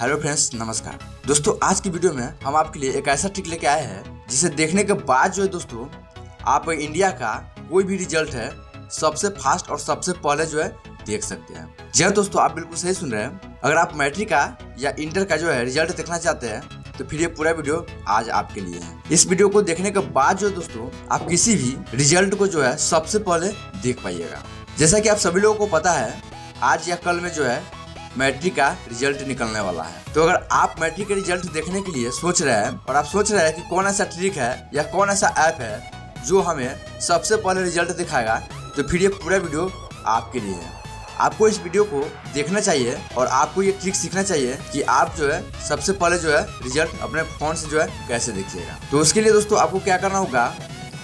Hello friends, नमस्कार। दोस्तों, आज की वीडियो में हम आपके लिए एक ऐसा ट्रिक लेके आए हैं, जिसे देखने के बाद जो है दोस्तों, आप इंडिया का कोई भी रिज़ल्ट है, सबसे फास्ट और सबसे पहले जो है, देख सकते हैं। जी हाँ दोस्तों, आप बिल्कुल सही सुन रहे हैं। अगर आप मैट्रिक का या इंटर का जो है रिज़ल्ट देखना चाहते हैं तो फिर ये पूरा वीडियो आज आपके लिए है। इस वीडियो को देखने के बाद जो है दोस्तों, आप किसी भी रिज़ल्ट को जो है, सबसे पहले देख पाइएगा। जैसा कि आप सभी लोगों को पता है, आज या कल में जो है मैट्रिक का रिज़ल्ट निकलने वाला है। तो अगर आप मैट्रिक का रिज़ल्ट देखने के लिए सोच रहे हैं और आप सोच रहे हैं कि कौन ऐसा ट्रिक है या कौन ऐसा ऐप है जो हमें सबसे पहले रिज़ल्ट दिखाएगा तो फिर ये पूरा वीडियो आपके लिए है। आपको इस वीडियो को देखना चाहिए और आपको ये ट्रिक सीखना चाहिए कि आप जो है सबसे पहले जो है रिज़ल्ट अपने फ़ोन से जो है कैसे देखिएगा। तो उसके लिए दोस्तों आपको क्या करना होगा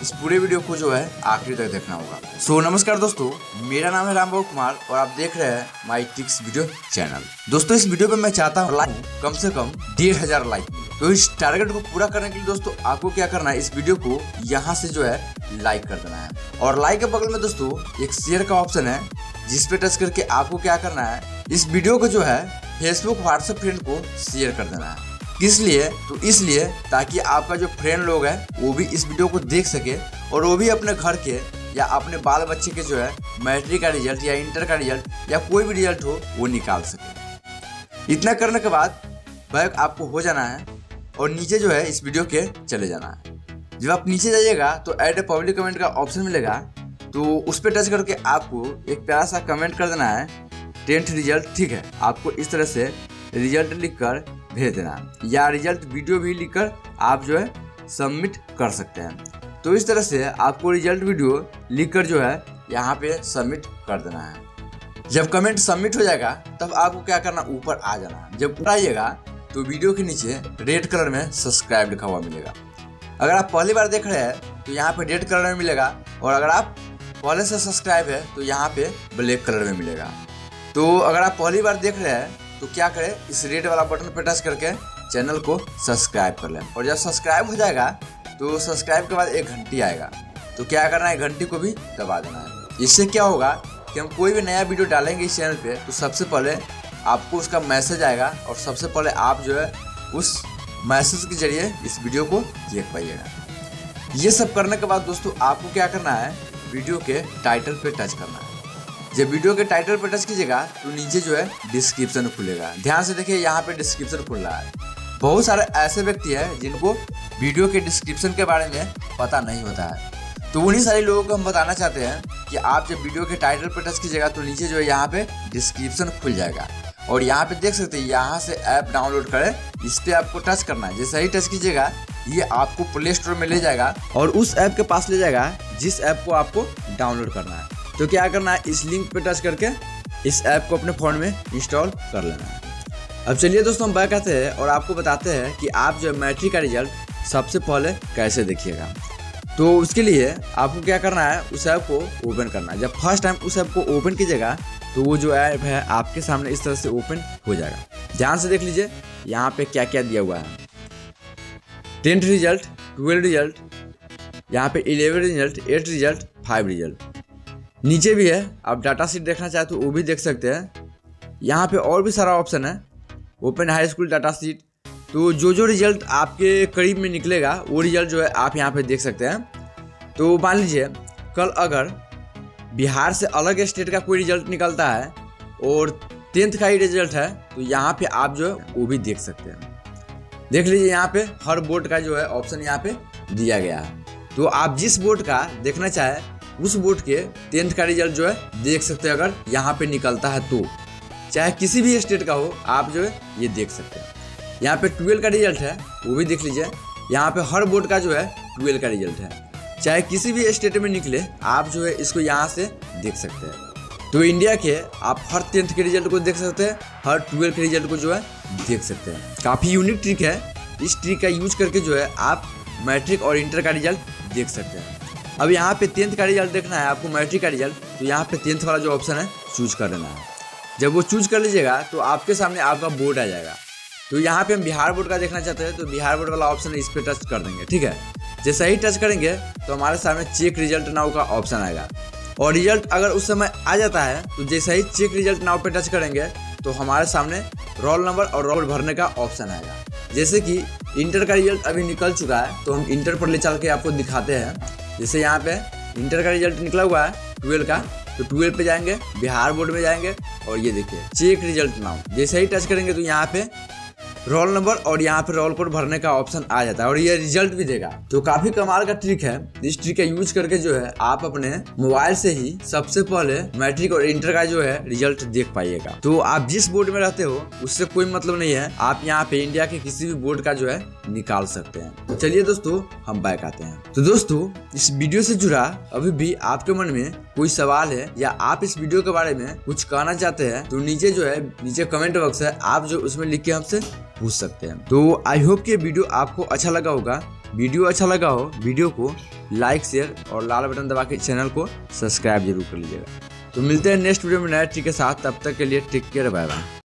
इस पूरे वीडियो को जो है आखिरी तक देखना होगा। सो so, नमस्कार दोस्तों मेरा नाम है रामबाबू कुमार और आप देख रहे हैं माई टिक्स वीडियो चैनल दोस्तों इस वीडियो पे मैं चाहता हूँ लाइक कम से कम डेढ़ हज़ार लाइक तो इस टारगेट को पूरा करने के लिए दोस्तों आपको क्या करना है इस वीडियो को यहाँ से जो है लाइक कर देना है। और लाइक के बगल में दोस्तों एक शेयर का ऑप्शन है जिसपे टच करके आपको क्या करना है इस वीडियो को जो है फेसबुक व्हाट्सएप फ्रेंड को शेयर कर देना है। किस लिए तो इसलिए ताकि आपका जो फ्रेंड लोग है, वो भी इस वीडियो को देख सके और वो भी अपने घर के या अपने बाल बच्चे के जो है मैट्रिक का रिज़ल्ट या इंटर का रिज़ल्ट या कोई भी रिज़ल्ट हो, वो निकाल सके। इतना करने के बाद बैक आपको हो जाना है और नीचे जो है, इस वीडियो के चले जाना है। जब आप नीचे जाइएगा तो एड ए पब्लिक कमेंट का ऑप्शन मिलेगा तो उस पर टच करके आपको एक प्यारा सा कमेंट कर देना है टेंथ रिज़ल्ट ठीक है। आपको इस तरह से रिज़ल्ट लिख कर भेज देना। या रिज़ल्ट वीडियो भी लिख कर आप जो है सबमिट कर सकते हैं। तो इस तरह से आपको रिज़ल्ट वीडियो लिख कर जो है यहाँ पे सबमिट कर देना है। जब कमेंट सबमिट हो जाएगा, तब आपको क्या करना, ऊपर आ जाना। है जब ऊपर आइएगा तो वीडियो के नीचे रेड कलर में सब्सक्राइब लिखा हुआ मिलेगा। अगर आप पहली बार देख रहे हैं तो यहाँ पे रेड कलर में मिलेगा। और अगर आप पहले से सब्सक्राइब है तो यहाँ पे ब्लैक कलर में मिलेगा। तो अगर आप पहली बार देख रहे हैं तो क्या करें, इस रेड वाला बटन पर टच करके चैनल को सब्सक्राइब कर लें। और जब सब्सक्राइब हो जाएगा तो सब्सक्राइब के बाद एक घंटी आएगा। तो क्या करना है घंटी को भी दबा देना है। इससे क्या होगा कि हम कोई भी नया वीडियो डालेंगे इस चैनल पे तो सबसे पहले आपको उसका मैसेज आएगा और सबसे पहले आप जो है, उस मैसेज के ज़रिए इस वीडियो को देख पाइएगा। ये सब करने के बाद दोस्तों, आपको क्या करना है वीडियो के टाइटल पे टच करना है। जब वीडियो के टाइटल पर टच कीजिएगा तो नीचे जो है डिस्क्रिप्शन खुलेगा। ध्यान से देखिए, यहाँ पे डिस्क्रिप्शन खुल रहा है। बहुत सारे ऐसे व्यक्ति हैं, जिनको वीडियो के डिस्क्रिप्शन के बारे में पता नहीं होता है। तो उन्हीं सारे लोगों को हम बताना चाहते हैं कि आप जब वीडियो के टाइटल पर टच कीजिएगा तो नीचे जो है यहाँ पे डिस्क्रिप्शन खुल जाएगा। और यहाँ पे देख सकते हैं, यहाँ से ऐप डाउनलोड करें, इस पर आपको टच करना है। जैसे ही टच कीजिएगा, ये आपको प्ले स्टोर में ले जाएगा और उस ऐप के पास ले जाएगा, जिस ऐप को आपको डाउनलोड करना है। तो क्या करना है? इस लिंक पे टच करके इस ऐप को अपने फ़ोन में इंस्टॉल कर लेना है। अब चलिए दोस्तों, हम बैक आते हैं और आपको बताते हैं कि आप जो मैट्रिक का रिज़ल्ट सबसे पहले कैसे देखिएगा। तो उसके लिए आपको क्या करना है? उस ऐप को ओपन करना है। जब फ़र्स्ट टाइम उस ऐप को ओपन कीजिएगा तो वो जो ऐप है आपके सामने इस तरह से ओपन हो जाएगा। ध्यान से देख लीजिए, यहाँ पे क्या क्या दिया हुआ है। टेंथ रिज़ल्ट ट्वेल्थ रिज़ल्ट यहाँ पे eleven result eight result five result नीचे भी है, आप डाटा शीट देखना चाहे तो वो भी देख सकते हैं। यहाँ पे और भी सारा ऑप्शन है। Open high school data sheet तो जो जो रिज़ल्ट आपके करीब में निकलेगा, वो रिज़ल्ट जो है आप यहाँ पे देख सकते हैं। तो मान लीजिए, कल अगर बिहार से अलग स्टेट का कोई रिज़ल्ट निकलता है और टेंथ का ही रिज़ल्ट है तो यहाँ पे आप जो है, वो भी देख सकते हैं। देख लीजिए यहाँ पे हर बोर्ड का जो है ऑप्शन यहाँ पे दिया गया है। तो आप जिस बोर्ड का देखना चाहे उस बोर्ड के टेंथ का रिज़ल्ट जो है, देख सकते हैं अगर यहाँ पे निकलता है तो। चाहे किसी भी स्टेट का हो, आप जो है, ये देख सकते हैं। यहाँ पे ट्वेल्व का रिज़ल्ट है, वो भी देख लीजिए। यहाँ पे हर बोर्ड का जो है ट्वेल्व का रिज़ल्ट है। चाहे किसी भी स्टेट में निकले, आप जो है, इसको यहाँ से देख सकते हैं। तो इंडिया के आप हर टेंथ के रिज़ल्ट को देख सकते हैं, हर ट्वेल्व के रिज़ल्ट को जो है, देख सकते हैं। काफ़ी यूनिक ट्रिक है। इस ट्रिक का यूज़ करके जो है, आप मैट्रिक और इंटर का रिज़ल्ट देख सकते हैं। अब यहाँ पे टेंथ का रिज़ल्ट देखना है, आपको मैट्रिक का रिज़ल्ट तो यहाँ पे टेंथ वाला जो ऑप्शन है चूज़ कर लेना है। जब वो चूज़ कर लीजिएगा तो आपके सामने आपका बोर्ड आ जाएगा। तो यहाँ पे हम बिहार बोर्ड का देखना चाहते हैं तो बिहार बोर्ड वाला ऑप्शन इस पर टच कर देंगे, ठीक है? जैसे ही टच करेंगे तो हमारे सामने चेक रिज़ल्ट नाव का ऑप्शन आएगा। और रिज़ल्ट अगर उस समय आ जाता है तो जैसे ही चेक रिज़ल्ट नाव पे टच करेंगे तो हमारे सामने रोल नंबर और रोल भरने का ऑप्शन आएगा। जैसे कि इंटर का रिज़ल्ट अभी निकल चुका है तो हम इंटर पर ले चल के आपको दिखाते हैं। जैसे यहाँ पे इंटर का रिज़ल्ट निकला हुआ है ट्वेल्व का तो ट्वेल्व पे जाएँगे, बिहार बोर्ड में जाएँगे, और ये देखिए चेक रिज़ल्ट नाउ जैसे ही टच करेंगे तो यहाँ पे रोल नंबर और यहाँ पे रोल कोड भरने का ऑप्शन आ जाता है और ये रिज़ल्ट भी देगा। तो काफ़ी कमाल का ट्रिक है। इस ट्रिक का यूज़ करके जो है, आप अपने मोबाइल से ही सबसे पहले मैट्रिक और इंटर का जो है रिज़ल्ट देख पाइएगा। तो आप जिस बोर्ड में रहते हो, उससे कोई मतलब नहीं है। आप यहाँ पे इंडिया के किसी भी बोर्ड का जो है, निकाल सकते हैं। तो चलिए दोस्तों, हम बैक आते हैं। तो दोस्तों, इस वीडियो से जुड़ा अभी भी आपके मन में कोई सवाल है या आप इस वीडियो के बारे में कुछ कहना चाहते हैं तो नीचे जो है, नीचे कमेंट बॉक्स है। आप जो उसमें लिख के हमसे पूछ सकते हैं। तो आई होप कि वीडियो आपको अच्छा लगा होगा। वीडियो अच्छा लगा हो, वीडियो को लाइक शेयर और लाल बटन दबा के चैनल को सब्सक्राइब ज़रूर कर लीजिएगा। तो मिलते हैं नेक्स्ट वीडियो में नया ट्रिक के साथ। तब तक के लिए टेक केयर बाय बाय